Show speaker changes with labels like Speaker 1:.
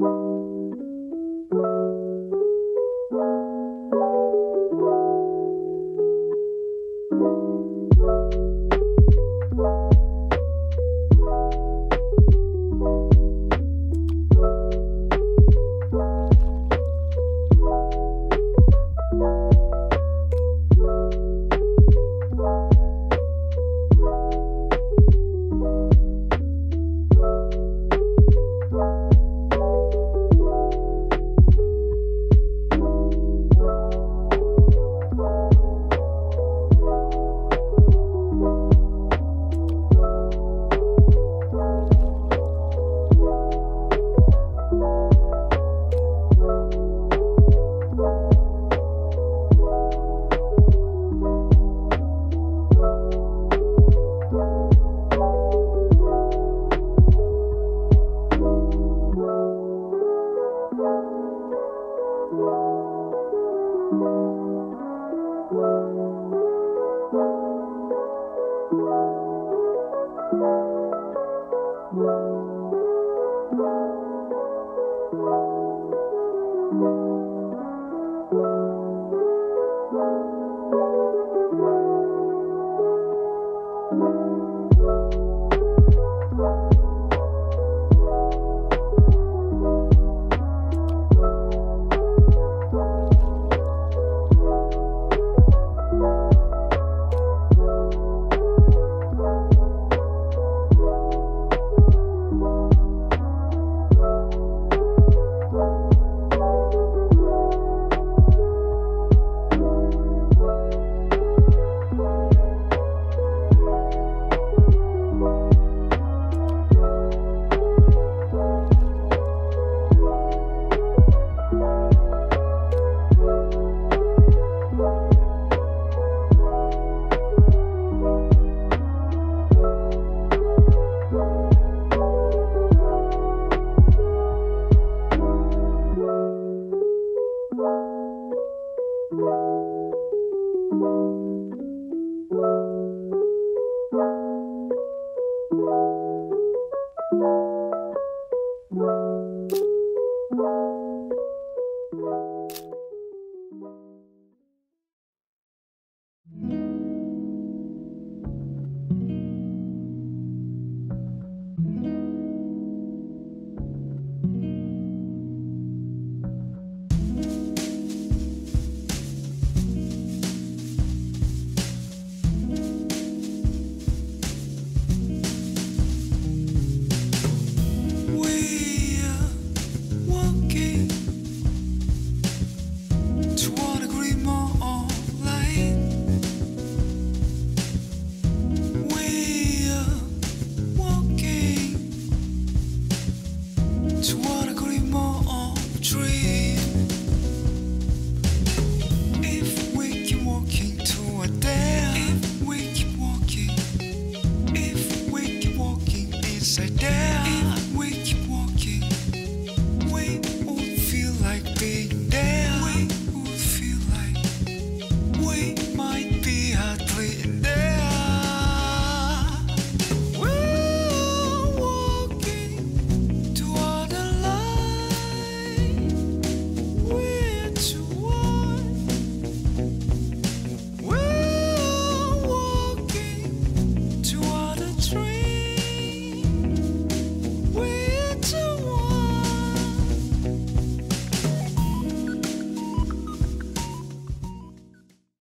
Speaker 1: you.